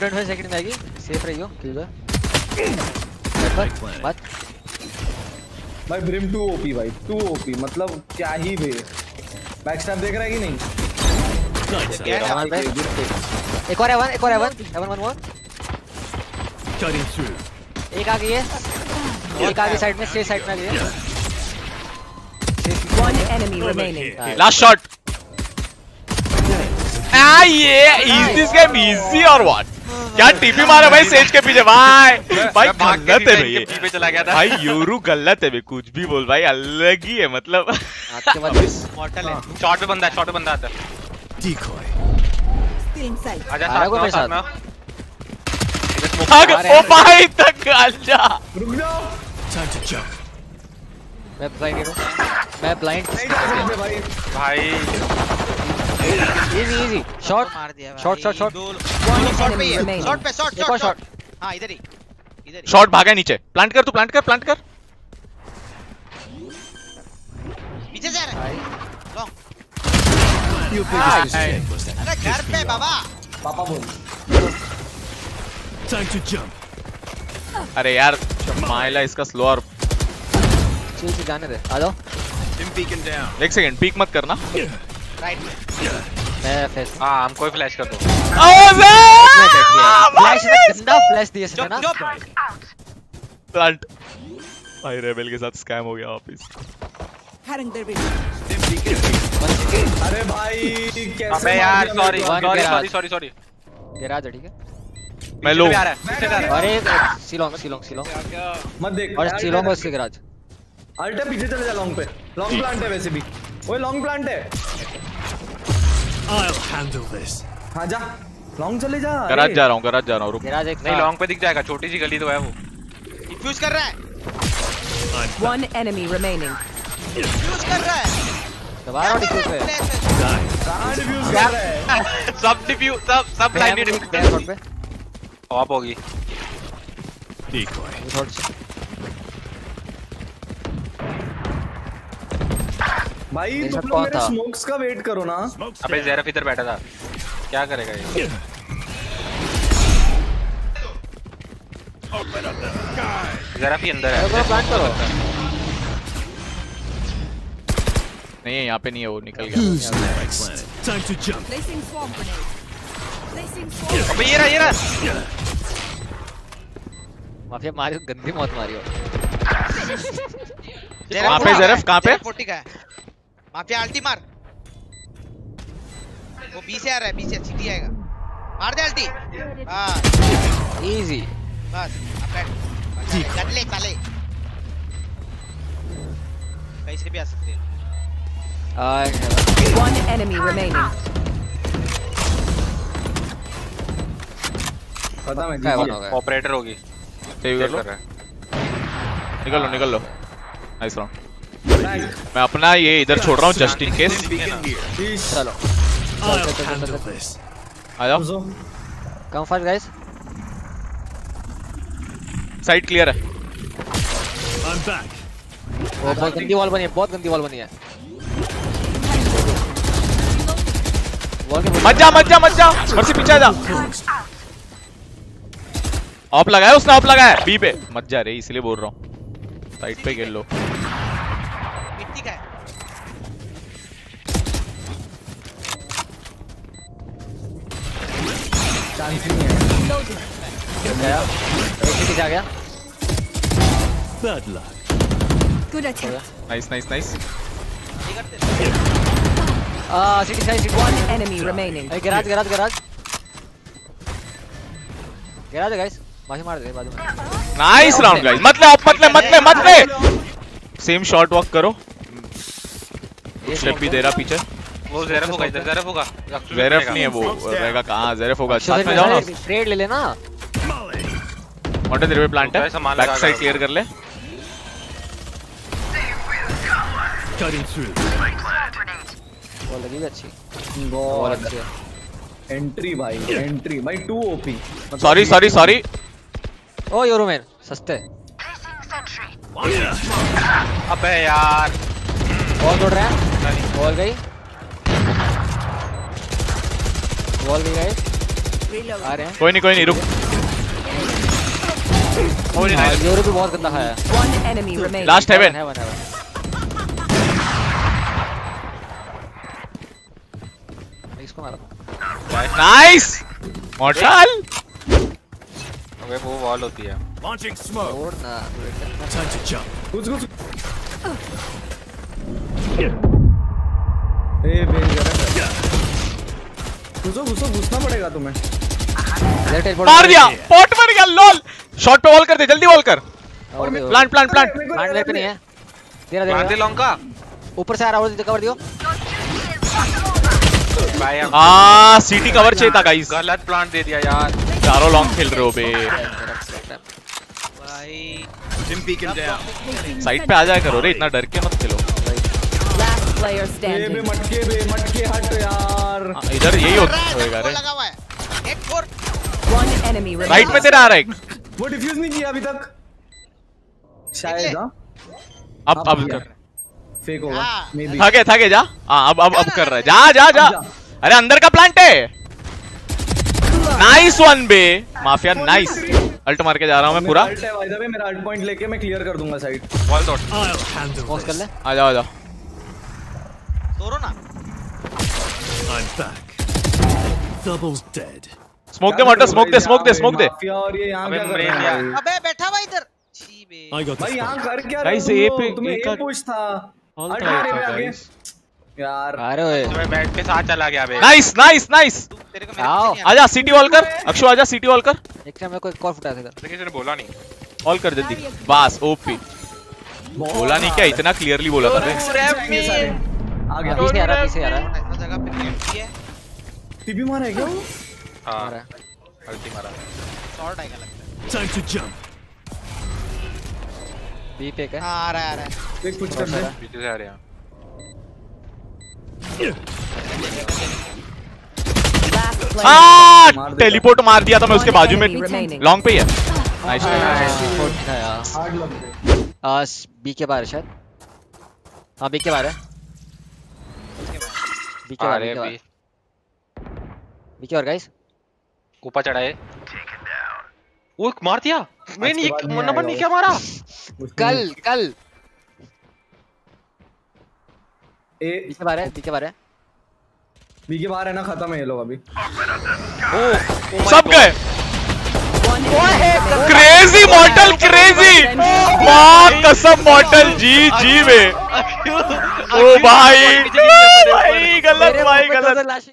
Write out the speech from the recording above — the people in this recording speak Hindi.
25 सेकंड में आएगी। सेफ़ रहियो किल दो मत भाई ब्रिम 2 ओपी भाई। 2 ओपी मतलब क्या ही बे बैक स्टैप देख रहा है कि नहीं? एक और है वन एक और है one heaven one more Cutting through. एक आ गई है एक आ गई साइड में से साइड में आ गई है One enemy remaining. Last shot आ ये इज़ दिस गेम इजी और व्हाट क्या टीपी मारा भाई सेज के पीछे? भाई भाई गलत है भाई चला गया था। भाई यूरू गलत है भाई कुछ भी बोल भाई अलग ही है मतलब। आपके मॉर्टल है। शॉट पे बंदा है शॉट पे बंदा आता है। Decoy. Still आजा साथ में साथ में। आओ। इधर smoke भाग ओ भाई तक गांजा रुक जाओ. मैं ब्लाइंड हूँ। मैं ब्लाइंड भाई। इजी इजी शॉट मार दिया शॉट शॉट शॉट शॉट पे शॉट पे शॉट शॉट शॉट हाँ इधर ही. इधर ही. शॉट भागा नीचे. प्लांट कर तू प्लांट कर प्लांट कर. पीछे जा रहा है. Long was that. अरे घर पे बाबा. पापा बोल। Time to jump. अरे यार माइला इसका स्लो और से जाने दे. आ जाओ. एक सेकंड पीक मत करना. राइट में फेस हाँ हमको ही फ्लैश कर दो। फ्लैश गंदा फ्लैश दिए इसने ना प्लांट भाई रेबेल के साथ स्कैम हो गया वापस. अरे भाई कैसे अबे यार sorry sorry sorry sorry sorry garage ठीक है? मैं लो है है। अरे सिलोंग सिलोंग सिलोंग मत देख। और सिलोंग उसके गैराज अल्टा पीछे चले जा लॉन्ग पे। लॉन्ग प्लांट है वैसे भी। ओए लॉन्ग प्लांट है। I'll handle this. हाँ जा। लॉन्ग चले जा। गराज जा रहा हूँ गराज जा रहा हूँ रुक। गैराज एक नहीं लॉन्ग पे दिख जाएगा छोटी सी गली तो है वो। डिफ्यूज कर रहा है। One enemy remaining. डिफ्यूज कर रहा है। दबा रहा हूँ। डिफ्यूज पे कहाँ डिफ्यूज कर रहा है? सब डिफ्यूज सब सब लाइन डिफ्यूज बैक पे ऑफ़ होगी। Decoy. शॉट भाई तुम लोग मेरे स्मोक्स का वेट करो ना। अबे. जेरफ इधर बैठा था। क्या करेगा ये? जेरफ ही अंदर है। प्लांट करो नहीं है। यहाँ पे नहीं है वो निकल गया. अबे ये रहा ये रहा। माफिया मारी गंदी मौत मारी हो कहाँ पे जेरफ कहाँ पे? 40 का है। माफिया अल्टी मार। वो बी से आ रहा है बी से सिटी आएगा। मार दे अल्टी। हाँ। इजी बस अब बैठ। कर ले साले कैसे भी आ सकते हैं। आई One enemy remaining. पता मैं क्या जीत वन गया। हो ऑपरेटर होगी सेव कर लो। कर रहा है। निकल लो निकल लो। नाइस राउंड मैं अपना ये इधर छोड़ रहा हूँ जस्ट इन केस। चलो. आ जाओ come fast guys side clear है. वो बहुत गंदी वॉल बनी है बहुत गंदी वॉल बनी है। मत जा मत जा मत जा। मर्सी पीछे जा। ऑफ़ लगाया उसने ऑफ़ लगाया बी पे। मत जा रे इसलिए बोल रहा हूँ। साइड पे खेल लो। चांस ही नहीं है। गया। ही जा गया? Bad luck. Good attempt. Nice nice nice आ city side city One enemy remaining. ए गैराज गैराज गैराज गैराज है गाइस माफ़ी मार दे बाजू में। नाइस राउंड गाइस मत ले ऑफ़ मत ले मत ले मत ले। सेम शॉट वॉक करो। स्टेप भी दे रहा पीछे। वो जेरफ होगा इधर जेरफ होगा जेरफ नहीं है वो रहेगा कहाँ जेरफ होगा साथ में जाओ ना ट्रेड ले लेना. मोटे पे प्लांट है बैक साइड क्लियर कर ले. वो लगी अच्छी बहुत अच्छी एंट्री भाई एंट्री भाई two OP sorry sorry sorry ओ यूरोमैन सस्ते अबे यार बॉल तोड़ रहे हैं बॉल गई बॉल गई गाइस आ रहे हैं। कोई नहीं कोई नहीं रुक। हाँ, यूरो भी बहुत गंदा है। Enemy remaining. Last heaven heaven heaven इसको मारा नाइस मॉर्टल अबे वो वॉल होती है। Launching smoke. और ना Time to jump. घुस घुस। ए बे जरा घुसो घुसो घुसना पड़ेगा तुम्हें। मार दिया। पॉट मर गया लॉल शॉट पे वॉल कर दे जल्दी वॉल कर। और भी- plant plant plant plant wait पे नहीं है। दे रहा दे दे लॉन्ग का ऊपर से आ रहा है कवर दियो। भाई आ सीटी कवर चाहिए था गाइस गलत प्लांट दे दिया यार। चारों लॉन्ग खेल रहे हो बे। भाई। साइड पे आ जाया करो रे इतना डर के मत खेलो। Player standing. मटके बे मटके हट यार। हाँ, इधर यही होएगा है रे। लगा हुआ है। Four One enemy remaining. Right में तेरा आ रहा है। वो डिफ्यूज नहीं किया अभी तक। शायद हाँ। अब अब कर। फेक होगा हाँ। मे बी थके थके जा। हाँ अब अब अब कर रहा है। जा जा जा। अरे अंदर का प्लांट है। नाइस वन बे। माफिया नाइस अल्ट मार के जा रहा हूँ मैं पूरा। अल्ट है भाई साहब, मेरा अल्ट पॉइंट लेके मैं क्लियर कर दूँगा साइड वॉल डॉट कर ले. आ जाओ आ जाओ। तोड़ो ना I'm back. Double dead. Smoke they mortal smoke दे स्मोक दे स्मोक दे। और ये यहाँ अबे क्या कर मरे रहे भाई? अबे बैठा हुआ इधर। I got भाई this. यहाँ. कर क्या रहे Guys, हो? ये तुम पे- तुम्हें ये ये का- पुश था। All था, मारे all आगे। guys. यार। अरे ओए। तुम्हें बैट के साथ चला गया बे। नाइस नाइस नाइस तेरे को मेरे आओ। आजा सिटी वॉल कर। अक्षु आजा सिटी वॉल कर। एक टाइम मेरे को एक और फुटा था इधर। किसी ने बोला नहीं। वॉल कर जल्दी बस ओपी। बोला नहीं क्या? इतना क्लियरली बोला था आ गया। पीछे आ रहा पीछे आ रहा। ऐसा जगह पे नेट भी है? टीपी मारा है क्या वो? आ हाँ। रहा है। अल्टी मारा। शॉर्ट आएगा लगता है? Time to jump. बी पे का हाँ। आ रहा है आ रहा है। एक पुश कर दे पीछे से आ रहे हैं। टेलीपोर्ट मार दिया था मैं उसके बाजू में। लॉन्ग पे ही है। नाइस आ बी के बाहर है शायद। हाँ बी के बाहर है। बी के बाहर बी के बाहर गाइस ऊपर चढ़ाए वो मार दिया मैंने के नहीं ये नंबर नहीं क्या मारा कल कल ए बी के बाहर है बी के बाहर है बी के बाहर है ना खत्म है ये लोग अभी ओ सब गए. क्रेजी मॉर्टल क्रेजी माँ कसम मॉर्टल जी जी में ओ भाई गलत भाई गलत।